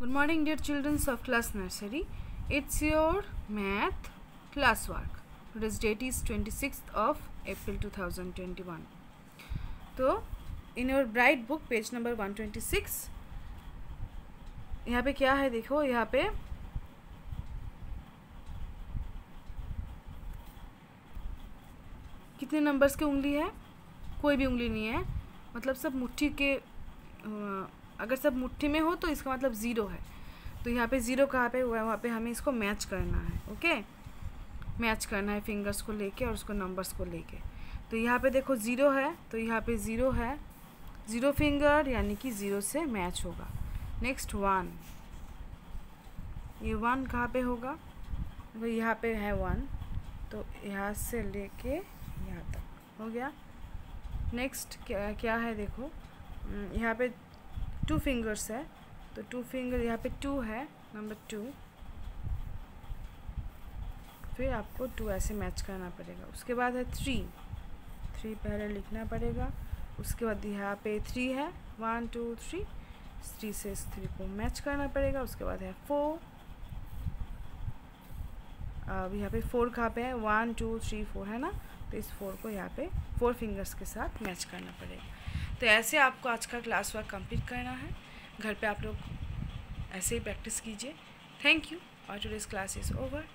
Good morning dear childrens of class nursery it's your math class work date is twenty six of April two thousand twenty one तो in your bright book page number one twenty six यहाँ पे क्या है देखो, यहाँ पे कितने numbers की उंगली है? कोई भी उंगली नहीं है। मतलब सब मुट्ठी के अगर सब मुट्ठी में हो तो इसका मतलब ज़ीरो है। तो यहाँ पे ज़ीरो कहाँ पे हुआ है? वहाँ पे हमें इसको मैच करना है ओके मैच करना है फिंगर्स को लेके और उसको नंबर्स को लेके। तो यहाँ पे देखो ज़ीरो है तो यहाँ पे ज़ीरो है। ज़ीरो फिंगर यानी कि ज़ीरो से मैच होगा। नेक्स्ट वन ये वन कहाँ पे होगा? तो यहाँ पे है वन तो यहाँ से लेके यहाँ तक, हो गया। नेक्स्ट क्या क्या है देखो? यहाँ पे टू फिंगर्स है तो टू फिंगर यहाँ पे टू है नंबर टू फिर आपको टू ऐसे मैच करना पड़ेगा। उसके बाद है थ्री थ्री पहले लिखना पड़ेगा। उसके बाद यहाँ पे थ्री है। वन टू थ्री थ्री से इस थ्री को मैच करना पड़ेगा। उसके बाद है फोर अब यहाँ पे फोर कहाँ पे है? वन टू थ्री फोर है ना? तो इस फोर को यहाँ पे फोर फिंगर्स के साथ मैच करना पड़ेगा। तो ऐसे आपको आज का क्लास वर्क कंप्लीट करना है। घर पे आप लोग ऐसे ही प्रैक्टिस कीजिए। थैंक यू और टुडेज क्लास इज़ ओवर